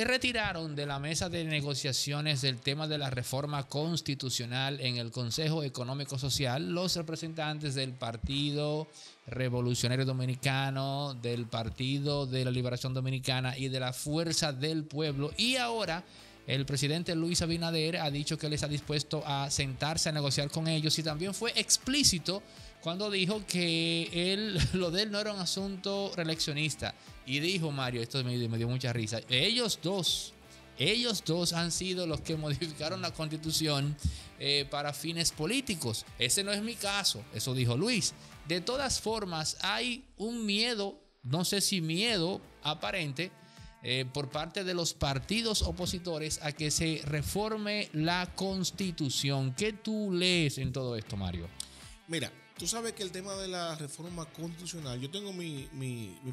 Se retiraron de la mesa de negociaciones del tema de la reforma constitucional en el Consejo Económico Social los representantes del Partido Revolucionario Dominicano, del Partido de la Liberación Dominicana y de la Fuerza del Pueblo. Y ahora el presidente Luis Abinader ha dicho que él está dispuesto a sentarse a negociar con ellos y también fue explícito cuando dijo que él, lo de él no era un asunto reeleccionista. Y dijo Mario, esto me, dio mucha risa, ellos dos, ellos dos han sido los que modificaron la constitución eh, para fines políticos. Ese no es mi caso, eso dijo Luis. De todas formas, hay un miedo, no sé si miedo aparente, eh, por parte de los partidos opositores a que se reforme la constitución. ¿Qué tú lees en todo esto, Mario? Mira, tú sabes que el tema de la reforma constitucional, yo tengo mi,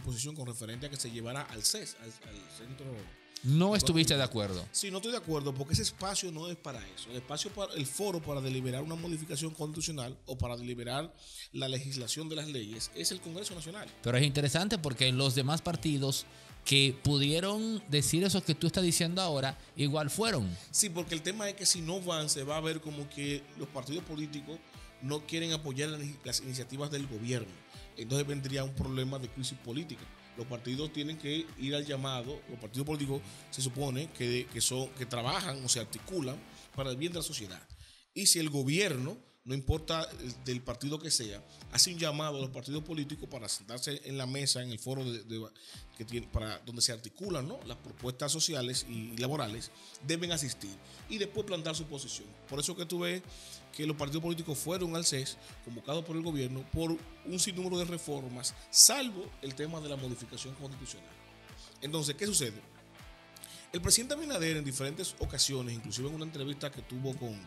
posición con referente a que se llevara al CES, al, centro. No estuviste de acuerdo. Sí, no estoy de acuerdo porque ese espacio no es para eso. El espacio para el foro para deliberar una modificación constitucional o para deliberar la legislación de las leyes es el Congreso Nacional. Pero es interesante porque los demás partidos que pudieron decir eso que tú estás diciendo ahora, igual fueron. Sí, porque el tema es que si no van, se va a ver como que los partidos políticos no quieren apoyar las iniciativas del gobierno. Entonces vendría un problema de crisis política. Los partidos tienen que ir al llamado, los partidos políticos se supone que, que, son, que trabajan o se articulan para el bien de la sociedad. Y si el gobierno no importa del partido que sea, hace un llamado a los partidos políticos para sentarse en la mesa, en el foro de, que tiene, para donde se articulan las propuestas sociales y laborales, deben asistir y después plantar su posición. Por eso que tú ves que los partidos políticos fueron al CES, convocados por el gobierno, por un sinnúmero de reformas, salvo el tema de la modificación constitucional. Entonces, ¿qué sucede? El presidente Abinader en diferentes ocasiones, inclusive en una entrevista que tuvo con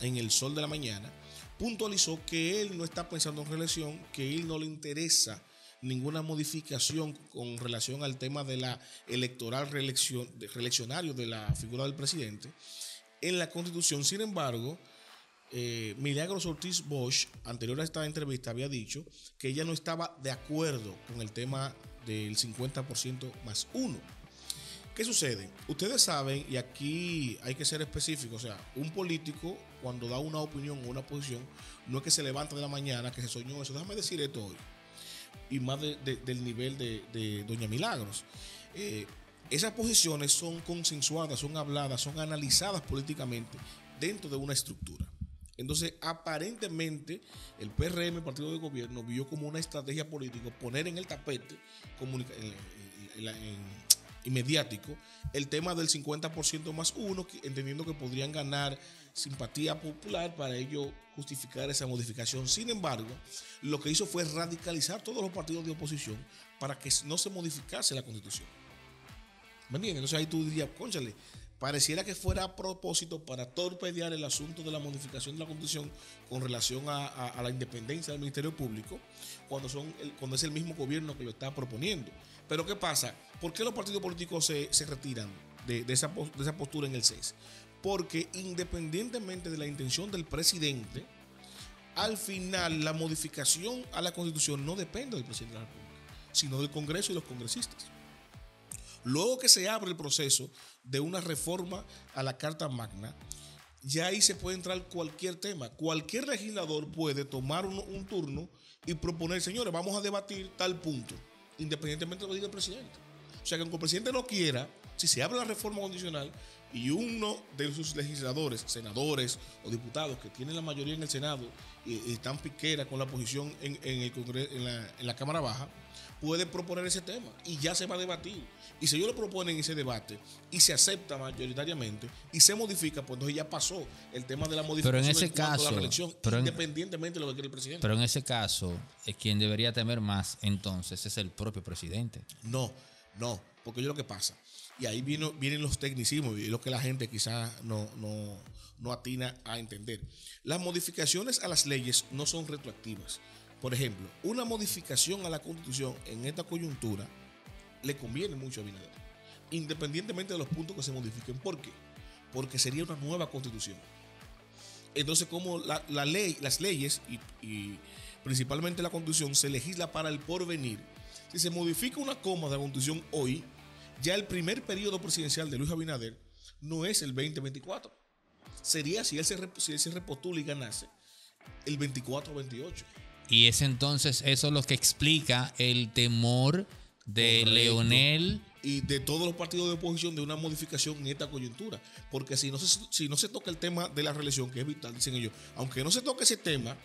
en El Sol de la Mañana, puntualizó que él no está pensando en reelección, que él no le interesa ninguna modificación con relación al tema de la electoral reelección, reeleccionario de la figura del presidente en la constitución. Sin embargo, eh, Milagros Ortiz Bosch, anterior a esta entrevista, había dicho que ella no estaba de acuerdo con el tema del 50% más uno. ¿Qué sucede? Ustedes saben, y aquí hay que ser específico, o sea, un político cuando da una opinión o una posición, no es que se levanta de la mañana, que se soñó eso. Déjame decir esto hoy. Y más del nivel de, Doña Milagros. Eh, esas posiciones son consensuadas, son habladas, son analizadas políticamente dentro de una estructura. Entonces, aparentemente, el PRM, el partido de gobierno, vio como una estrategia política poner en el tapete y mediático el tema del 50% más uno, entendiendo que podrían ganar simpatía popular para ello justificar esa modificación. Sin embargo, lo que hizo fue radicalizar todos los partidos de oposición para que no se modificase la constitución. ¿Me entiendes? Entonces ahí tú dirías, conchale, pareciera que fuera a propósito para torpedear el asunto de la modificación de la constitución con relación a, la independencia del Ministerio Público, cuando, son cuando es el mismo gobierno que lo está proponiendo. Pero ¿qué pasa? ¿Por qué los partidos políticos se, retiran de, esa, de esa postura en el CES? porque independientemente de la intención del presidente, al final la modificación a la constitución no depende del presidente de la República, sino del Congreso y los congresistas. Luego que se abre el proceso de una reforma a la Carta Magna, ya ahí se puede entrar cualquier tema. Cualquier legislador puede tomar un, turno y proponer, señores, vamos a debatir tal punto, independientemente de lo que diga el presidente. O sea que aunque el presidente no quiera, si se abre la reforma condicional y uno de sus legisladores, senadores o diputados que tienen la mayoría en el Senado y, están piquera con la posición en, el Congreso, en, la, Cámara Baja, puede proponer ese tema y ya se va a debatir. Y si ellos lo proponen ese debate y se acepta mayoritariamente y se modifica, pues entonces ya pasó el tema de la modificación pero en ese caso, de la reelección, independientemente de lo que quiere el presidente. Pero en ese caso, eh, quien debería temer más entonces es el propio presidente. No, no, porque yo lo que pasa y ahí vienen los tecnicismos y lo que la gente quizás no, no, atina a entender. Las modificaciones a las leyes no son retroactivas. Por ejemplo, una modificación a la constitución en esta coyuntura le conviene mucho a Binader, independientemente de los puntos que se modifiquen. ¿Por qué? Porque sería una nueva constitución. Entonces, como la, ley, las leyes y, principalmente la constitución se legisla para el porvenir, si se modifica una coma de la constitución hoy, ya el primer periodo presidencial de Luis Abinader no es el 2024. Sería si él se, si él se repostula y ganase el 24-28. Y es entonces eso lo que explica el temor de Leonel y de todos los partidos de oposición de una modificación en esta coyuntura. Porque si no se, si no se toca el tema de la reelección, que es vital, dicen ellos, aunque no se toque ese tema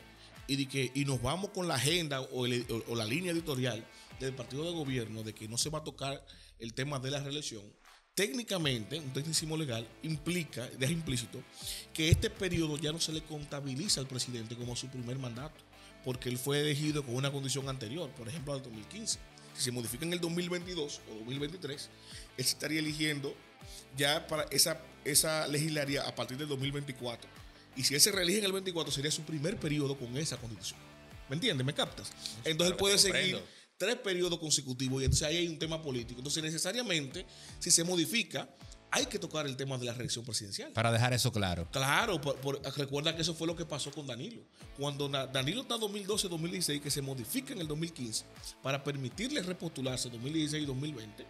y, de que, y nos vamos con la agenda o, o la línea editorial del partido de gobierno de que no se va a tocar el tema de la reelección, técnicamente, un tecnicismo legal implica, deja implícito, que este periodo ya no se le contabiliza al presidente como su primer mandato, porque él fue elegido con una condición anterior, por ejemplo, al 2015. Si se modifica en el 2022 o 2023, él se estaría eligiendo ya para esa, esa legislaria a partir del 2024. Y si él se reelige en el 24, sería su primer periodo con esa constitución. ¿Me entiendes? ¿Me captas? Entonces él puede seguir tres periodos consecutivos y entonces ahí hay un tema político. Entonces necesariamente, si se modifica, hay que tocar el tema de la reelección presidencial. Para dejar eso claro. Claro, recuerda que eso fue lo que pasó con Danilo. Cuando Danilo está en 2012-2016, que se modifica en el 2015 para permitirle repostularse en 2016 y 2020,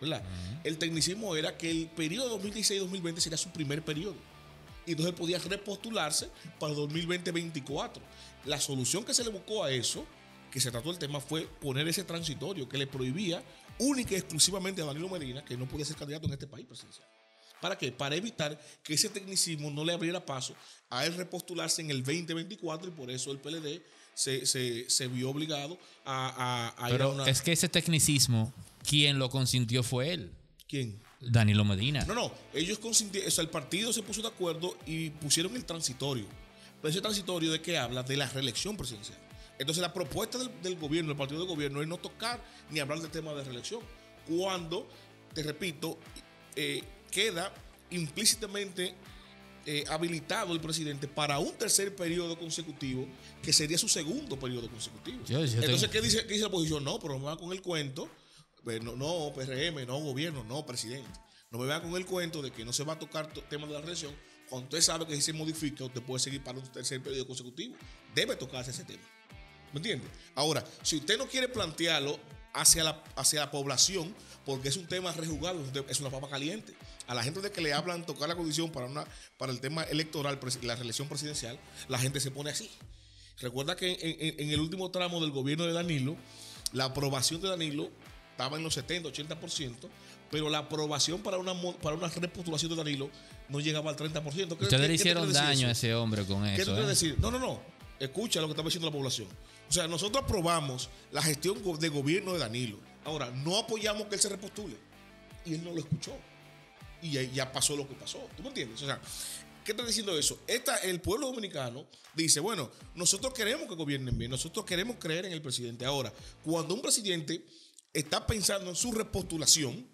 ¿verdad? El tecnicismo era que el periodo 2016-2020 sería su primer periodo. Y entonces podía repostularse para 2020-2024. La solución que se le buscó a eso que se trató el tema fue poner ese transitorio que le prohibía única y exclusivamente a Danilo Medina que no podía ser candidato en este país presidencial. ¿Para qué? Para evitar que ese tecnicismo no le abriera paso a él repostularse en el 2024 y por eso el PLD se, vio obligado a, ir a una... Es que ese tecnicismo, quien lo consintió fue él. ¿Quién? Danilo Medina. No, no, ellos consintieron, o sea, el partido se puso de acuerdo y pusieron el transitorio. Pero ese transitorio de qué habla? De la reelección presidencial. Entonces la propuesta del, gobierno, del partido de gobierno, es no tocar ni hablar del tema de reelección. Cuando, te repito, eh, queda implícitamente eh, habilitado el presidente para un tercer periodo consecutivo, que sería su segundo periodo consecutivo. Entonces, ¿qué, dice, la oposición? No, pero no me va con el cuento. Eh, no, no, PRM, no gobierno, no presidente. No me va con el cuento de que no se va a tocar tema de la reelección. Cuando usted sabe que si se modifica, usted puede seguir para un tercer periodo consecutivo. Debe tocarse ese tema. ¿Me entiende? Ahora, si usted no quiere plantearlo hacia la, hacia la población, porque es un tema rejugado, es una papa caliente. A la gente de que le hablan tocar la condición para, una, para el tema electoral, la reelección presidencial, la gente se pone así. Recuerda que en, el último tramo del gobierno de Danilo, la aprobación de Danilo estaba en los 70, 80%, pero la aprobación para una, para una repostulación de Danilo no llegaba al 30%. Ustedes le hicieron daño a ese hombre con eso. ¿Qué te ¿eh? decir? No, no, no. Escucha lo que está diciendo la población. O sea, nosotros aprobamos la gestión de gobierno de Danilo. Ahora, no apoyamos que él se repostule. Y él no lo escuchó. Y ya, pasó lo que pasó. ¿Tú me entiendes? O sea, ¿qué está diciendo eso? Esta, el pueblo dominicano dice, bueno, nosotros queremos que gobiernen bien, nosotros queremos creer en el presidente. Ahora, cuando un presidente está pensando en su repostulación,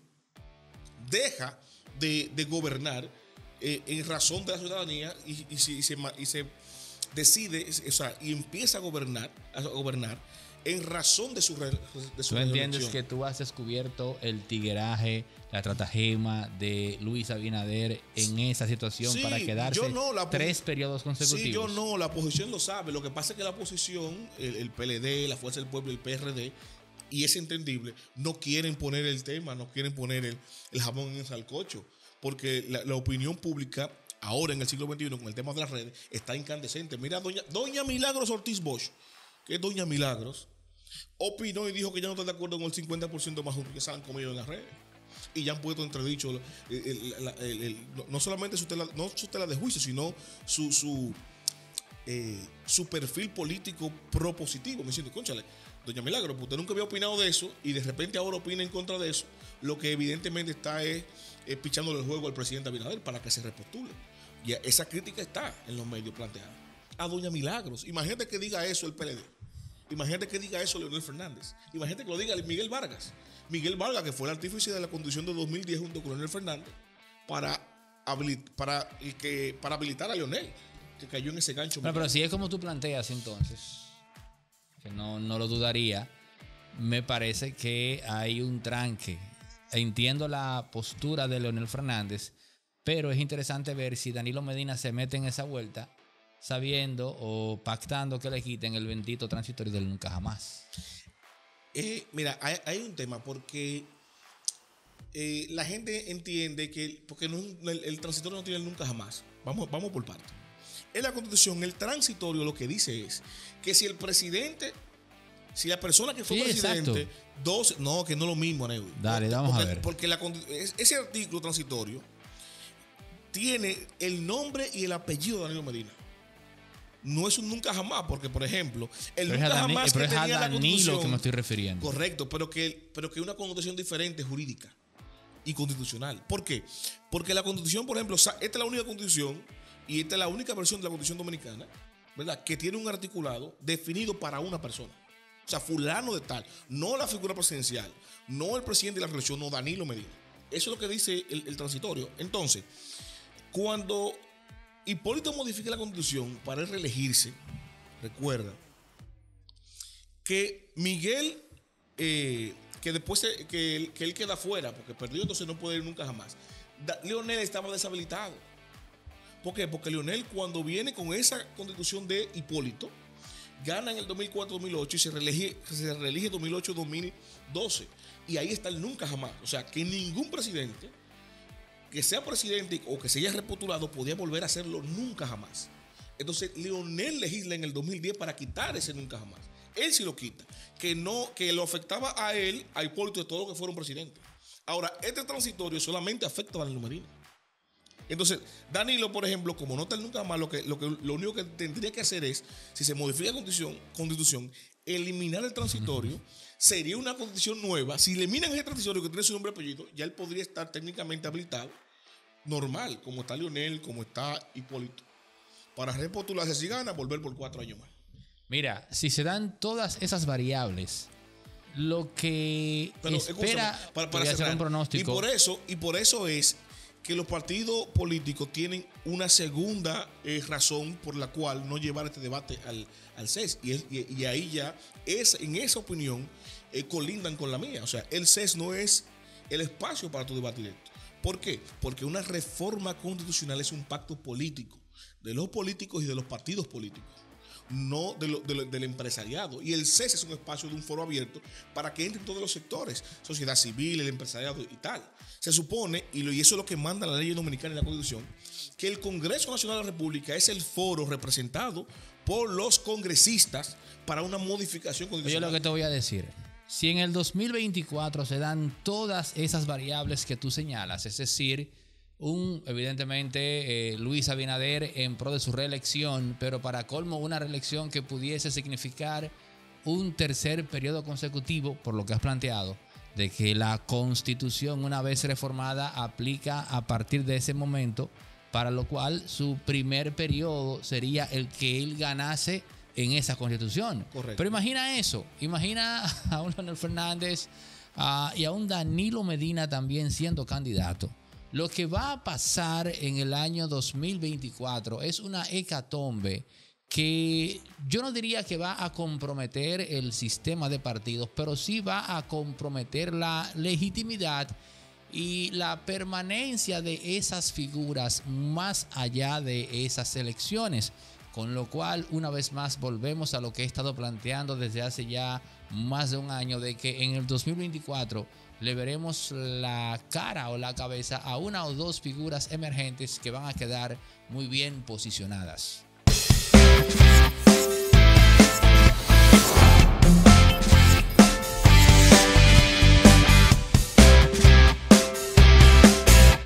deja de, gobernar eh, en razón de la ciudadanía y, y se decide, o sea, y empieza a gobernar, a gobernar en razón de su, de ¿Tú entiendes que tú has descubierto el tigueraje, la tratagema de Luis Abinader en esa situación para quedarse tres periodos consecutivos? Sí, yo no, la oposición lo sabe. Lo que pasa es que la oposición, el, PLD, la Fuerza del Pueblo, el PRD, y es entendible, no quieren poner el tema, no quieren poner el, el jamón en el salcocho, porque la opinión pública ahora en el siglo XXI con el tema de las redes está incandescente. Mira, doña, Milagros Ortiz Bosch, que es doña Milagros, opinó y dijo que ya no está de acuerdo con el 50% más que se han comido en las redes. Y ya han puesto entredicho no solamente su tela, no su tela de juicio, sino su, eh, su perfil político propositivo. Me diciendo, conchale, doña Milagros, pues usted nunca había opinado de eso y de repente ahora opina en contra de eso. Lo que evidentemente está es, es pichándole el juego al presidente Abinader para que se repostule. Y esa crítica está en los medios planteada. A Doña Milagros. Imagínate que diga eso el PLD. Imagínate que diga eso Leonel Fernández. Imagínate que lo diga Miguel Vargas. Miguel Vargas, que fue el artífice de la conducción de 2010 junto con Leonel Fernández, para, para habilitar a Leonel, que cayó en ese gancho. pero si es como tú planteas entonces, que no, no lo dudaría, me parece que hay un tranque. Entiendo la postura de Leonel Fernández, pero es interesante ver si Danilo Medina se mete en esa vuelta sabiendo o pactando que le quiten el bendito transitorio del nunca jamás. Eh, mira, hay, un tema porque eh, la gente entiende que, porque el, transitorio no tiene nunca jamás. Vamos, vamos por parte. En la constitución, el transitorio lo que dice es que si el presidente, si la persona que fue presidente, dos, no, que no es lo mismo, Aneudi. Dale, vamos a ver. Porque ese artículo transitorio tiene el nombre y el apellido de Danilo Medina. No es un nunca jamás, porque por ejemplo, el nunca jamás que tenía la constitución, que me estoy refiriendo. Correcto, pero que, pero que una connotación diferente jurídica y constitucional. ¿Por qué? Porque la constitución, por ejemplo, esta es la única constitución y esta es la única versión de la constitución dominicana, ¿verdad? Que tiene un articulado definido para una persona. O sea, fulano de tal, no la figura presidencial, no el presidente de la relación, no Danilo Medina. Eso es lo que dice el transitorio. Entonces, cuando Hipólito modifica la constitución para reelegirse, recuerda que Miguel, eh, que después que, él, que, él, queda fuera, porque perdió, entonces no puede ir nunca jamás. Leonel estaba deshabilitado. ¿Por qué? Porque Leonel cuando viene con esa constitución de Hipólito, gana en el 2004-2008 y se reelige, se reelige 2008-2012. Y ahí está el nunca jamás. O sea, que ningún presidente que sea presidente o que se haya repostulado podía volver a hacerlo nunca jamás. Entonces, Leonel legisla en el 2010 para quitar ese nunca jamás. Él sí lo quita. Que no, que lo afectaba a él, a Hipólito, de todos los que fueron presidentes. Ahora, este transitorio solamente afecta a Danilo Medina. Entonces, Danilo, por ejemplo, como no está nunca más, lo, que, lo, que, lo único que tendría que hacer es, si se modifica la constitución, constitución eliminar el transitorio. Sería una constitución nueva. Si eliminan ese transitorio que tiene su nombre y apellido, ya él podría estar técnicamente habilitado, normal, como está Lionel, como está Hipólito, para repostularse si gana, volver por cuatro años más. Mira, si se dan todas esas variables, lo que espera para, hacer un pronóstico. Y por eso, y por eso es que los partidos políticos tienen una segunda eh, razón por la cual no llevar este debate al, al CES. Y, ahí ya, es, en esa opinión, eh, colindan con la mía. O sea, el CES no es el espacio para tu debate directo. ¿Por qué? Porque una reforma constitucional es un pacto político de los políticos y de los partidos políticos no del empresariado. Y el CES es un espacio de un foro abierto para que entren todos los sectores, sociedad civil, el empresariado y tal. Se supone, y, eso es lo que manda la ley dominicana y la constitución, que el Congreso Nacional de la República es el foro representado por los congresistas para una modificación constitucional. Yo lo que te voy a decir. Si en el 2024 se dan todas esas variables que tú señalas, es decir, un, evidentemente, eh, Luis Abinader en pro de su reelección, pero para colmo una reelección que pudiese significar un tercer periodo consecutivo, por lo que has planteado, de que la constitución, una vez reformada, aplica a partir de ese momento, para lo cual su primer periodo sería el que él ganase en esa constitución. Pero imagina eso, imagina a un Leonel Fernández y a un Danilo Medina también siendo candidato. Lo que va a pasar en el año 2024 es una hecatombe que yo no diría que va a comprometer el sistema de partidos, pero sí va a comprometer la legitimidad y la permanencia de esas figuras más allá de esas elecciones. Con lo cual, una vez más, volvemos a lo que he estado planteando desde hace ya más de un año, de que en el 2024 le veremos la cara o la cabeza a una o dos figuras emergentes que van a quedar muy bien posicionadas.